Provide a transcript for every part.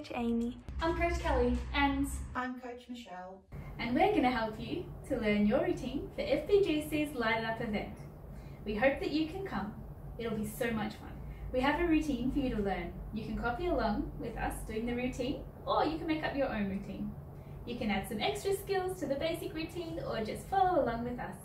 Brianna. I'm Coach Amy. I'm Coach Kelly and I'm Coach Michelle. And we're going to help you to learn your routine for FBGC's Light It Up event. We hope that you can come. It'll be so much fun. We have a routine for you to learn. You can copy along with us doing the routine or you can make up your own routine. You can add some extra skills to the basic routine or just follow along with us.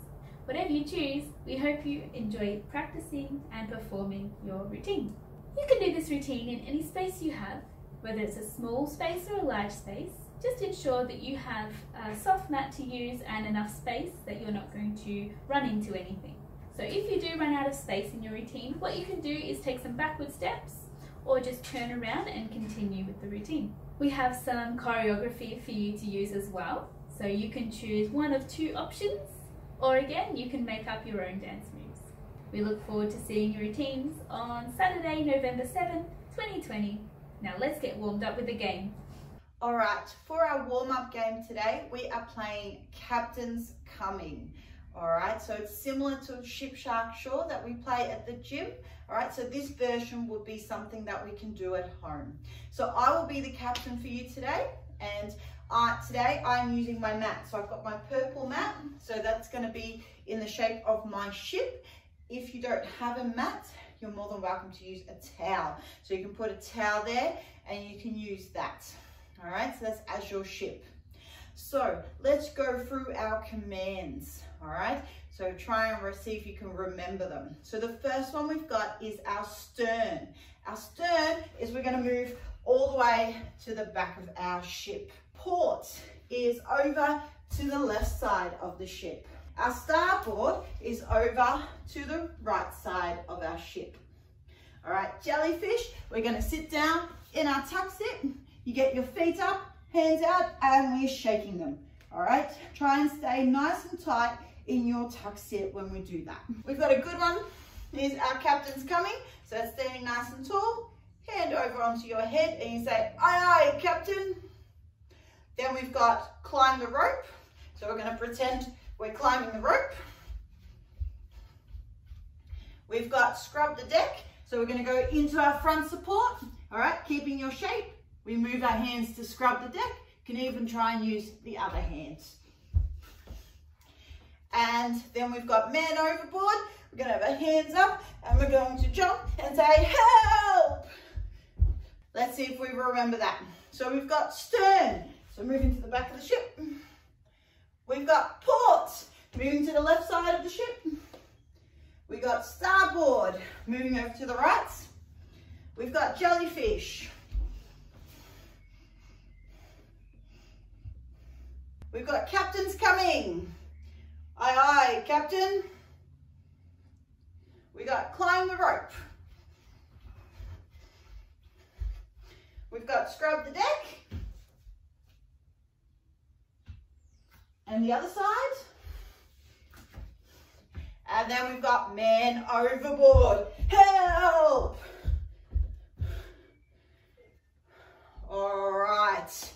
Whatever you choose, we hope you enjoy practicing and performing your routine. You can do this routine in any space you have, whether it's a small space or a large space. Just ensure that you have a soft mat to use and enough space that you're not going to run into anything. So if you do run out of space in your routine, what you can do is take some backward steps or just turn around and continue with the routine. We have some choreography for you to use as well. So you can choose one of two options or again, you can make up your own dance moves. We look forward to seeing your routines on Saturday, November 7, 2020. Now let's get warmed up with the game. All right, for our warm-up game today, we are playing Captain's Coming. All right, so it's similar to Ship Shark Shore that we play at the gym. All right, so this version would be something that we can do at home. So I will be the captain for you today and uh, today I'm using my mat. So I've got my purple mat. So that's gonna be in the shape of my ship. If you don't have a mat, you're more than welcome to use a towel. So you can put a towel there and you can use that. All right, so that's as your ship. So let's go through our commands, all right? So try and see if you can remember them. So the first one we've got is our stern. Our stern is we're gonna move all the way to the back of our ship port is over to the left side of the ship. Our starboard is over to the right side of our ship. All right, jellyfish, we're gonna sit down in our tuck sit. You get your feet up, hands out, and we're shaking them. All right, try and stay nice and tight in your tuck sit when we do that. We've got a good one. Here's our captain's coming. So standing nice and tall, hand over onto your head and you say, aye, aye, captain. Then we've got climb the rope. So we're going to pretend we're climbing the rope. We've got scrub the deck. So we're going to go into our front support. All right, keeping your shape. We move our hands to scrub the deck. Can even try and use the other hands. And then we've got man overboard. We're going to have our hands up and we're going to jump and say help. Let's see if we remember that. So we've got stern. So moving to the back of the ship. We've got port, moving to the left side of the ship. We've got starboard, moving over to the right. We've got jellyfish. We've got captains coming. Aye, aye, captain. We got climb the rope. We've got scrub the deck. And the other side. And then we've got man overboard. Help! All right.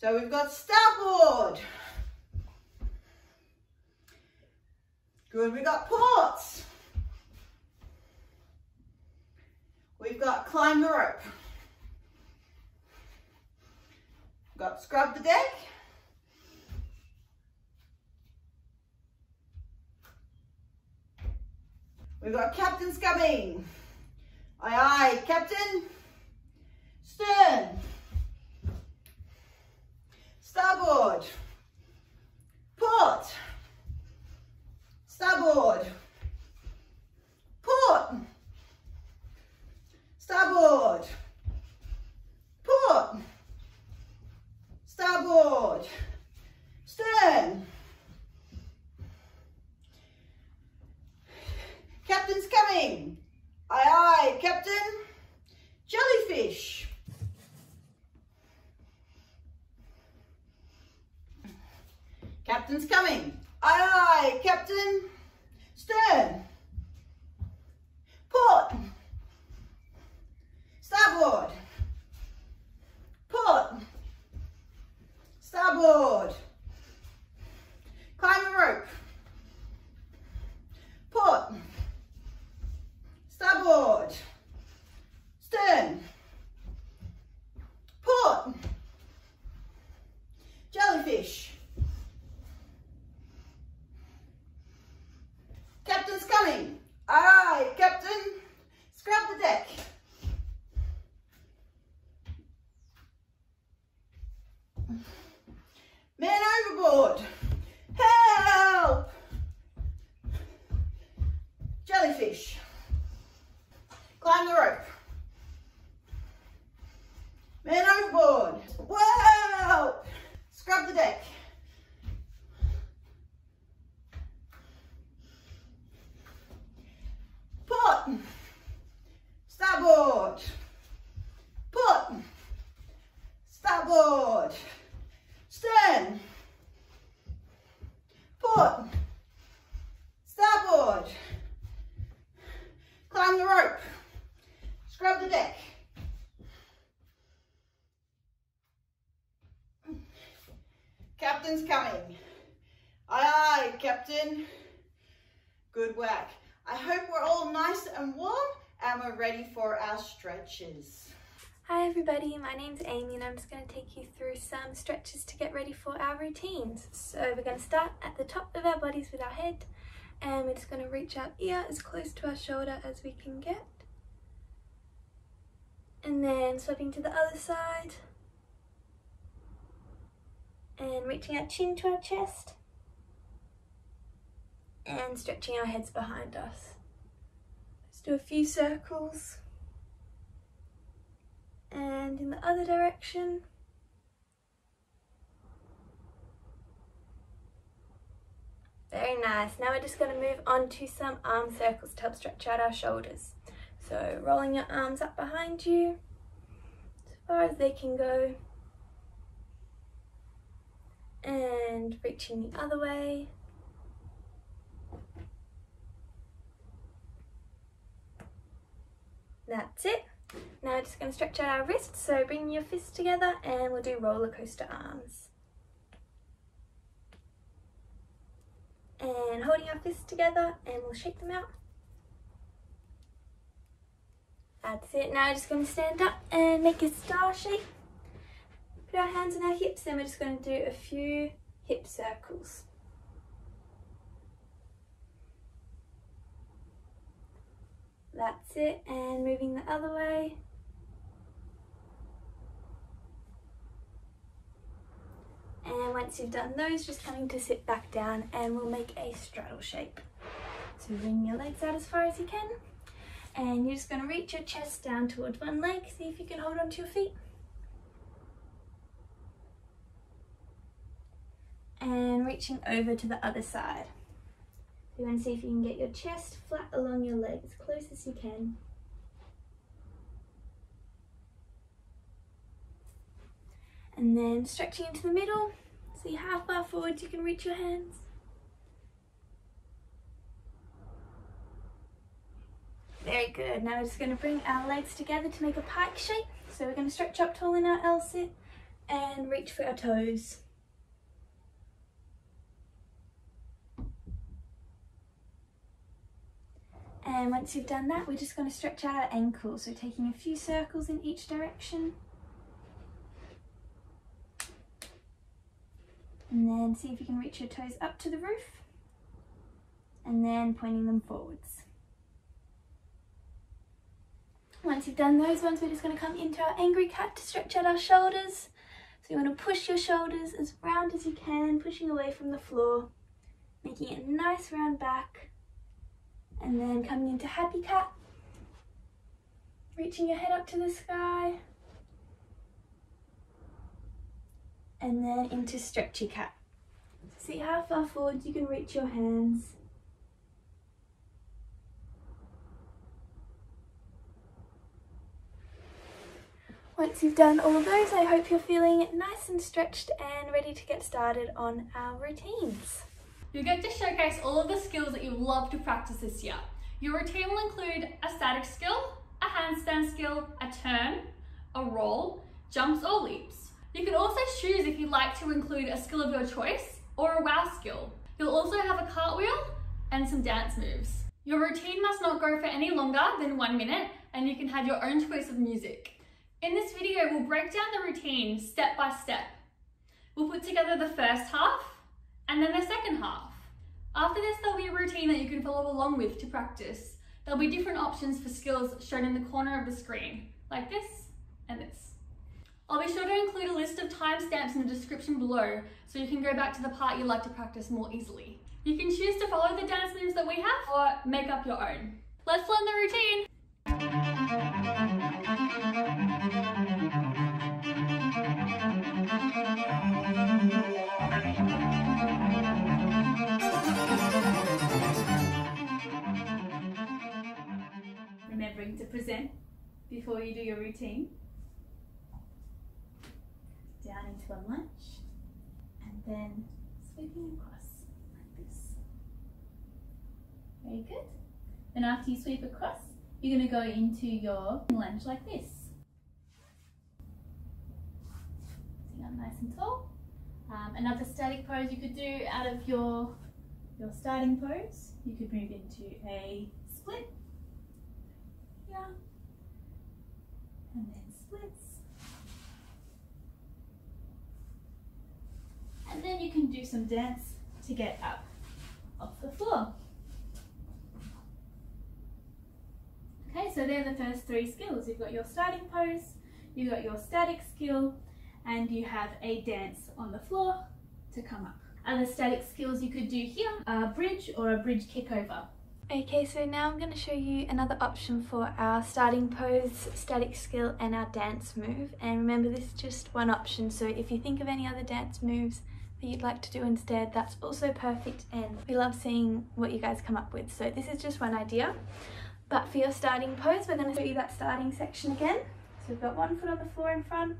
So we've got starboard. Good, we got ports. We've got climb the rope. We've got scrub the deck. We've got captains coming. Aye, aye, captain. Stern. Starboard. Port. Starboard. Port. Starboard. Port. Starboard. Stern. Captain's coming. Aye, aye, Captain. Jellyfish. Captain's coming. Aye, aye, Captain. Stern. Port. Starboard. Port. Starboard. Climb the rope. Port starboard, stern, deck. Man overboard. Help! Jellyfish. Climb the rope. Man overboard. Wow! Scrub the deck. Put. Starboard. Put. Starboard. Stern. Put. Starboard. Climb the rope. Scrub the deck. Captain's coming. Aye, aye, Captain. Good work. I hope we're all nice and warm and we're ready for our stretches. Hi everybody, my name's Amy and I'm just going to take you through some stretches to get ready for our routines. So we're going to start at the top of our bodies with our head and we're just going to reach our ear as close to our shoulder as we can get. And then swapping to the other side and reaching our chin to our chest and stretching our heads behind us. Let's do a few circles and in the other direction. Very nice. Now we're just going to move on to some arm circles to help stretch out our shoulders. So rolling your arms up behind you as far as they can go and reaching the other way. That's it. Now we're just going to stretch out our wrists, so bring your fists together and we'll do roller coaster arms. And holding our fists together and we'll shake them out. That's it. Now we're just going to stand up and make a star shape. Put our hands on our hips and we're just going to do a few hip circles. That's it, and moving the other way. And once you've done those, just coming to sit back down and we'll make a straddle shape. So bring your legs out as far as you can. And you're just going to reach your chest down towards one leg. See if you can hold onto your feet. And reaching over to the other side. You want to see if you can get your chest flat along your leg as close as you can. And then stretching into the middle, see how far forward you can reach your hands. Very good. Now we're just going to bring our legs together to make a pike shape. So we're going to stretch up tall in our L sit and reach for our toes. And once you've done that, we're just going to stretch out our ankles. So taking a few circles in each direction. And then see if you can reach your toes up to the roof. And then pointing them forwards. Once you've done those ones, we're just going to come into our angry cat to stretch out our shoulders. So you want to push your shoulders as round as you can, pushing away from the floor, making it a nice round back. And then coming into happy cat, reaching your head up to the sky. And then into stretchy cat. See how far forward you can reach your hands. Once you've done all of those, I hope you're feeling nice and stretched and ready to get started on our routines. You'll get to showcase all of the skills that you love to practice this year. Your routine will include a static skill, a handstand skill, a turn, a roll, jumps or leaps. You can also choose if you'd like to include a skill of your choice or a wow skill. You'll also have a cartwheel and some dance moves. Your routine must not go for any longer than one minute and you can have your own choice of music. In this video, we'll break down the routine step by step. We'll put together the first half and then the second half. After this, there'll be a routine that you can follow along with to practice. There'll be different options for skills shown in the corner of the screen, like this and this. I'll be sure to include a list of timestamps in the description below so you can go back to the part you'd like to practice more easily. You can choose to follow the dance moves that we have or make up your own. Let's learn the routine. Remembering to present before you do your routine. Down into a lunge and then sweeping across like this. Very good. Then after you sweep across, you're going to go into your lunge like this. Sitting up nice and tall. Um, another static pose you could do out of your your starting pose. You could move into a split here and then splits. And then you can do some dance to get up off the floor. Okay, so they're the first three skills. You've got your starting pose, you've got your static skill, and you have a dance on the floor to come up. Other static skills you could do here are bridge or a bridge kickover. Okay, so now I'm going to show you another option for our starting pose, static skill and our dance move. And remember this is just one option, so if you think of any other dance moves that you'd like to do instead, that's also perfect and we love seeing what you guys come up with. So this is just one idea. But for your starting pose, we're going to show you that starting section again. So we've got one foot on the floor in front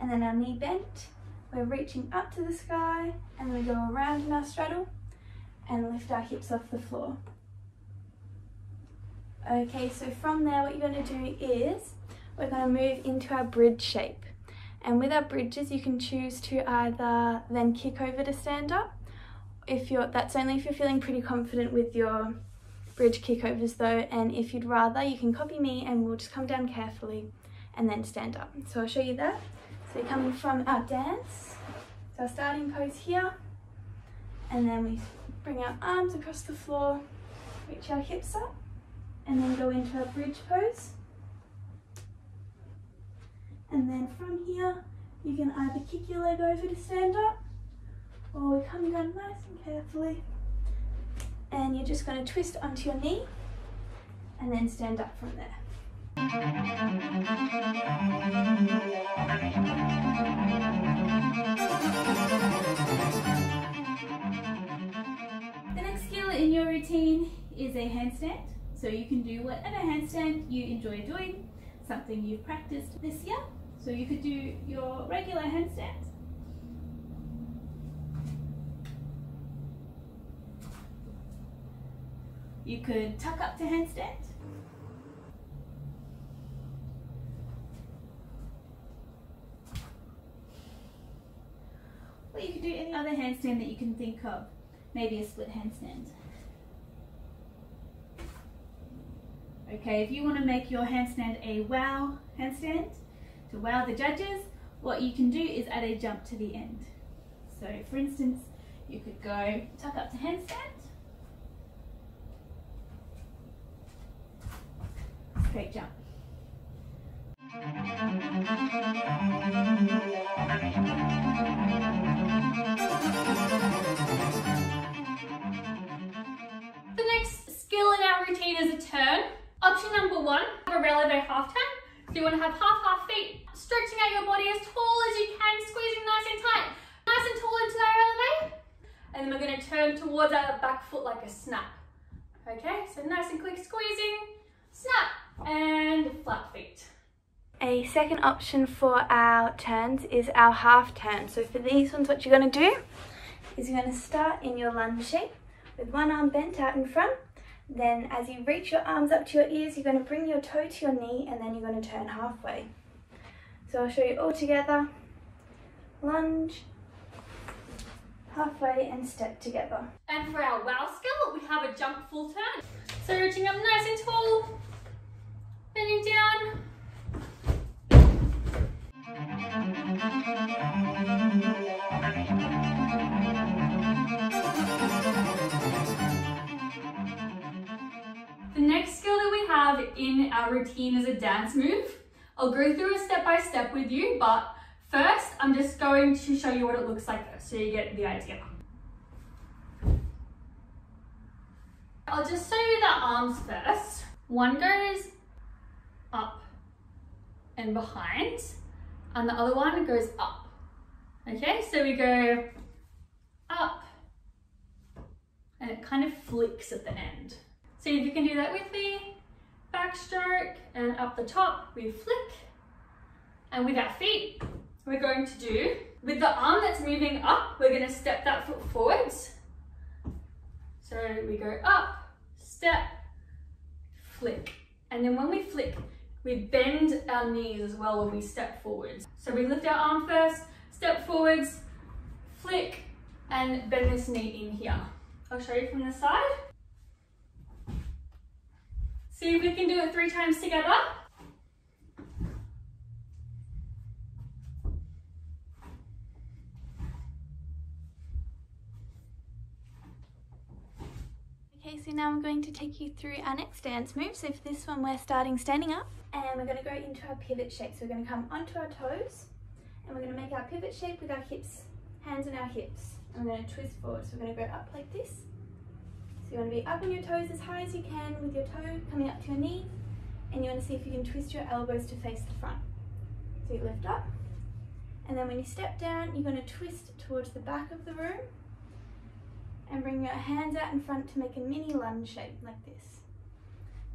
and then our knee bent. We're reaching up to the sky and we go around in our straddle and lift our hips off the floor. Okay, so from there what you're going to do is we're going to move into our bridge shape. And with our bridges you can choose to either then kick over to stand up. If you're that's only if you're feeling pretty confident with your bridge kickovers though and if you'd rather you can copy me and we'll just come down carefully and then stand up. So I'll show you that. So we're coming from our dance, so our starting pose here and then we bring our arms across the floor, reach our hips up and then go into our bridge pose. And then from here, you can either kick your leg over to stand up, or we come down nice and carefully. And you're just going to twist onto your knee, and then stand up from there. The next skill in your routine is a handstand. So you can do whatever handstand you enjoy doing, something you've practiced this year. So you could do your regular handstand. You could tuck up to handstand. Or you could do any other handstand that you can think of. Maybe a split handstand. Okay, if you want to make your handstand a wow handstand, to wow the judges, what you can do is add a jump to the end. So for instance, you could go tuck up to handstand, straight jump. The next skill in our routine is a turn. Option number one, a releve half turn. So you want to have half your body as tall as you can, squeezing nice and tight. Nice and tall into that releve. And then we're going to turn towards our back foot like a snap. Okay, so nice and quick squeezing, snap, and flat feet. A second option for our turns is our half turn. So for these ones, what you're going to do is you're going to start in your lunge shape with one arm bent out in front. Then as you reach your arms up to your ears, you're going to bring your toe to your knee and then you're going to turn halfway. So I'll show you all together. Lunge, halfway and step together. And for our wow skill, we have a jump full turn. So reaching up nice and tall, bending down. The next skill that we have in our routine is a dance move. I'll go through a step by step with you, but first I'm just going to show you what it looks like first so you get the idea. I'll just show you the arms first. One goes up and behind, and the other one goes up. Okay, so we go up, and it kind of flicks at the end. So if you can do that with me, backstroke, and up the top, we flick. And with our feet, we're going to do, with the arm that's moving up, we're gonna step that foot forwards. So we go up, step, flick. And then when we flick, we bend our knees as well when we step forwards. So we lift our arm first, step forwards, flick, and bend this knee in here. I'll show you from the side. See if we can do it three times together. Okay, so now I'm going to take you through our next dance move. So for this one, we're starting standing up and we're going to go into our pivot shape. So we're going to come onto our toes and we're going to make our pivot shape with our hips, hands on our hips. Going to twist forward. So we're going to go up like this. So you want to be up on your toes as high as you can with your toe coming up to your knee. And you want to see if you can twist your elbows to face the front. So you lift up. And then when you step down, you're going to twist towards the back of the room and bring your hands out in front to make a mini lunge shape like this.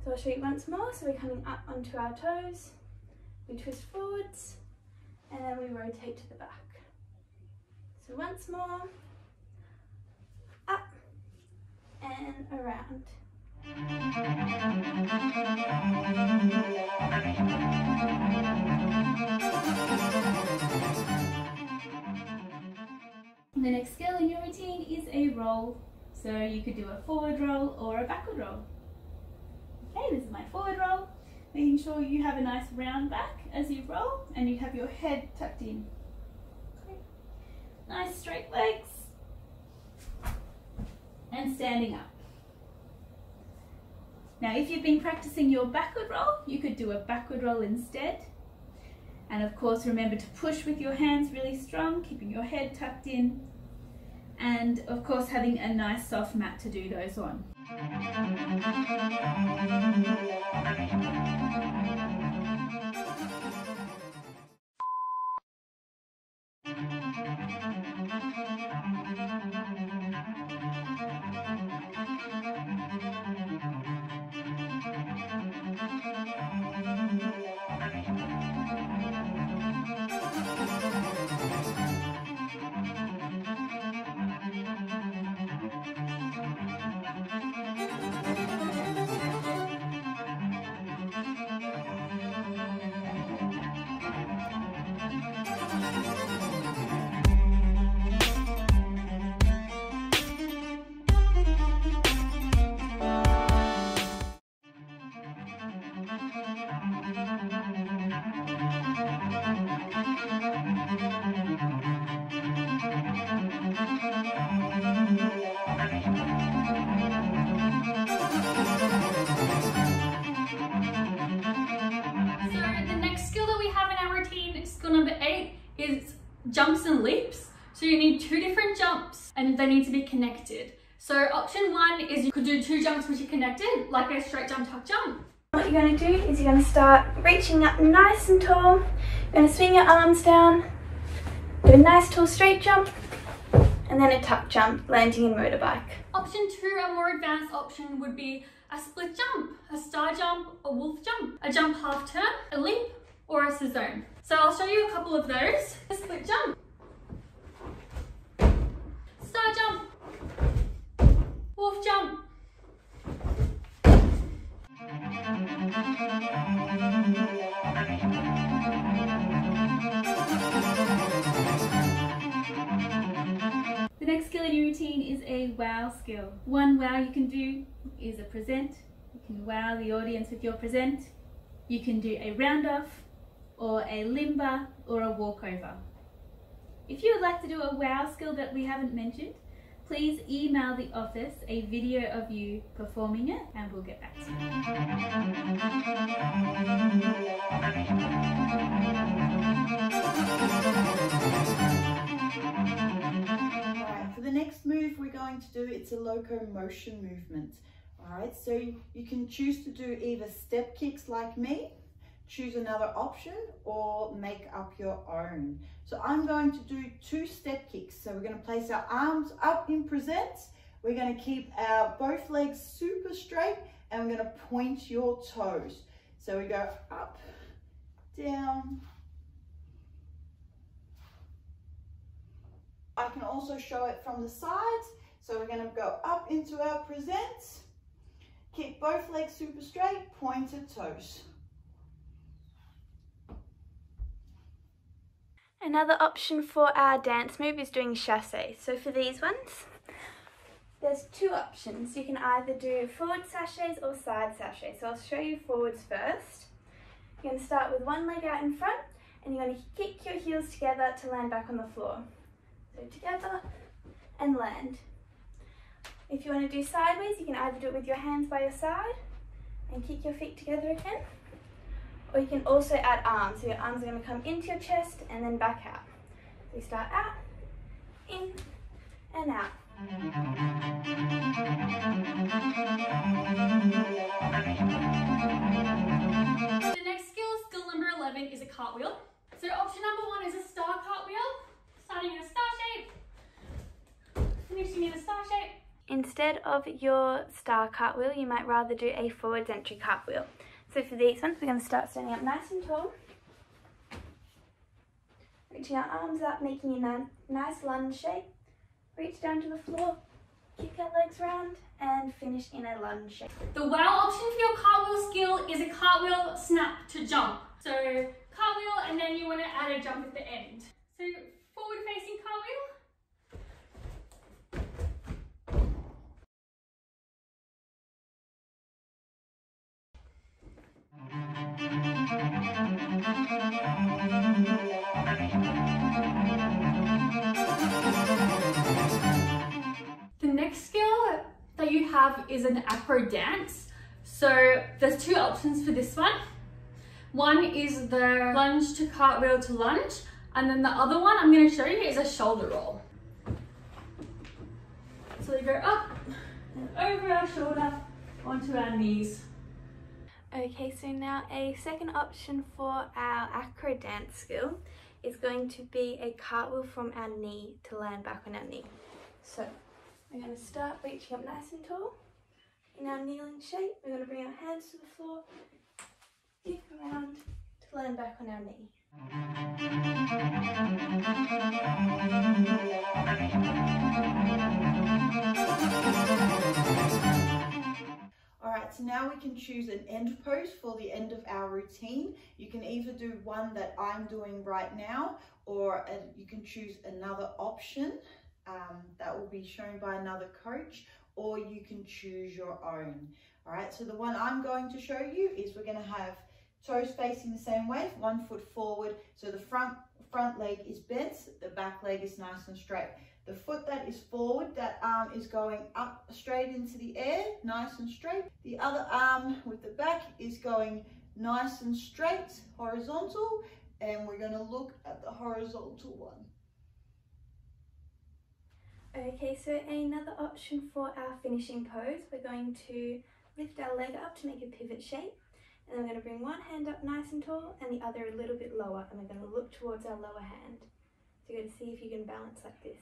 So I'll show you once more. So we're coming up onto our toes, we twist forwards, and then we rotate to the back. So once more, up and around. The next skill in your routine is a roll. So you could do a forward roll or a backward roll. Okay, this is my forward roll. Making sure you have a nice round back as you roll and you have your head tucked in. Okay. Nice straight legs. And standing up. Now if you've been practicing your backward roll, you could do a backward roll instead. And of course, remember to push with your hands really strong, keeping your head tucked in. And of course, having a nice soft mat to do those on. Like a straight jump, tuck jump. What you're going to do is you're going to start reaching up nice and tall. You're going to swing your arms down, do a nice tall straight jump, and then a tuck jump, landing in motorbike. Option two, a more advanced option would be a split jump, a star jump, a wolf jump, a jump half turn, a leap, or a sissone. So I'll show you a couple of those. A split jump, star jump, wolf jump, The next skill in your routine is a wow skill. One wow you can do is a present. You can wow the audience with your present. You can do a round off or a limber or a walkover. If you would like to do a wow skill that we haven't mentioned, please email the office a video of you performing it and we'll get back to you. Alright, for the next move we're going to do, it's a locomotion movement. Alright, so you can choose to do either step kicks like me, choose another option, or make up your own. So I'm going to do two step kicks. So we're going to place our arms up in presents. We're going to keep our both legs super straight and we're going to point your toes. So we go up, down, I can also show it from the sides. So we're going to go up into our presents. Keep both legs super straight, pointed toes. Another option for our dance move is doing chasse. So for these ones, there's two options. You can either do forward sachets or side sachets. So I'll show you forwards first. You're going to start with one leg out in front and you're going to kick your heels together to land back on the floor. So together and land. If you want to do sideways, you can either do it with your hands by your side and kick your feet together again. Or you can also add arms. So your arms are going to come into your chest and then back out. So you start out, in, and out. The next skill, skill number 11, is a cartwheel. So option number one is a star cartwheel, starting in a star shape, finishing in a star shape. Instead of your star cartwheel, you might rather do a forwards entry cartwheel. So for these ones, we're going to start standing up nice and tall. Reaching our arms up, making a nice lunge shape. Reach down to the floor, kick our legs round, and finish in a lunge shape. The wow option for your cartwheel skill is a cartwheel snap to jump. So cartwheel and then you want to add a jump at the end. So forward facing cartwheel. Have is an acro dance. So there's two options for this one. One is the lunge to cartwheel to lunge, and then the other one I'm going to show you is a shoulder roll. So you go up and over our shoulder onto our knees. Okay, so now a second option for our acro dance skill is going to be a cartwheel from our knee to land back on our knee. So we're going to start reaching up nice and tall in our kneeling shape. We're going to bring our hands to the floor, kick around to land back on our knee. All right, so now we can choose an end pose for the end of our routine. You can either do one that I'm doing right now, or uh, you can choose another option um, that will be shown by another coach, or you can choose your own. All right, so the one I'm going to show you is we're going to have toes facing the same way, one foot forward. So the front front leg is bent, the back leg is nice and straight. The foot that is forward, that arm is going up straight into the air, nice and straight. The other arm with the back is going nice and straight, horizontal, and we're going to look at the horizontal one. Okay, so another option for our finishing pose, we're going to lift our leg up to make a pivot shape. And we're going to bring one hand up nice and tall and the other a little bit lower. And we're going to look towards our lower hand. So you're going to see if you can balance like this.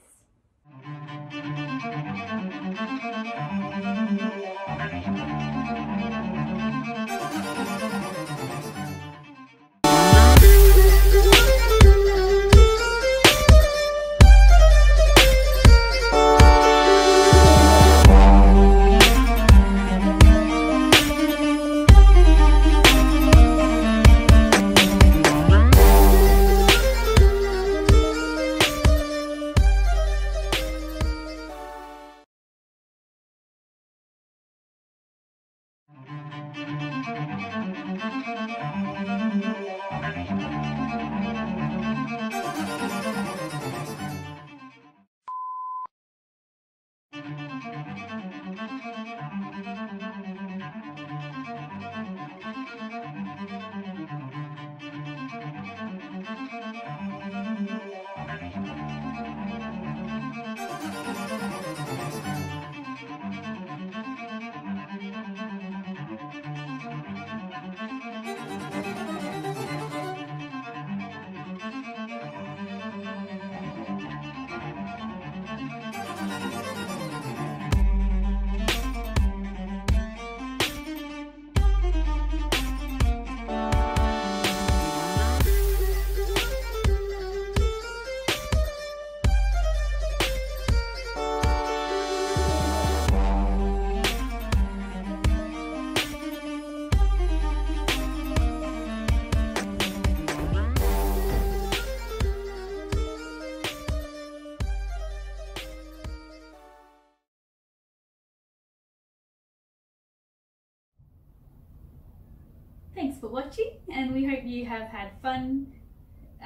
Thanks for watching, and we hope you have had fun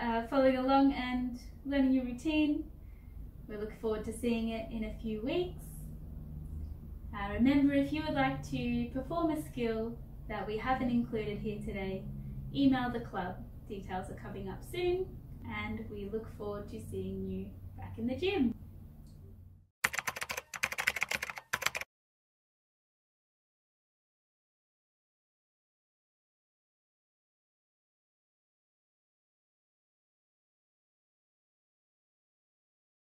uh, following along and learning your routine. We look forward to seeing it in a few weeks. Uh, remember, if you would like to perform a skill that we haven't included here today, email the club. Details are coming up soon, and we look forward to seeing you back in the gym.